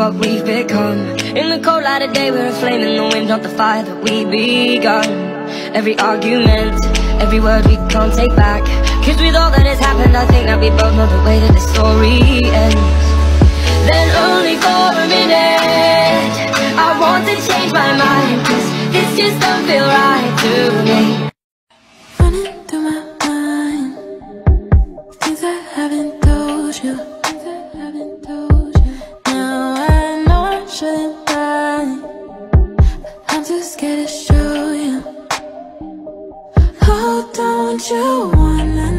what we've become. In the cold light of day we're a flame in the wind Not the fire that we begun. Every argument, every word we can't take back. Cause with all that has happened I think that we both know the way that the story ends. Then only for a minute I want to change my mind. Cause this just don't feel right to me. Running through my mind Things I haven't told you shouldn't lie I'm too scared to show you. Oh, don't you wanna